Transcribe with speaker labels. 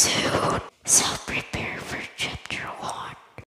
Speaker 1: soon.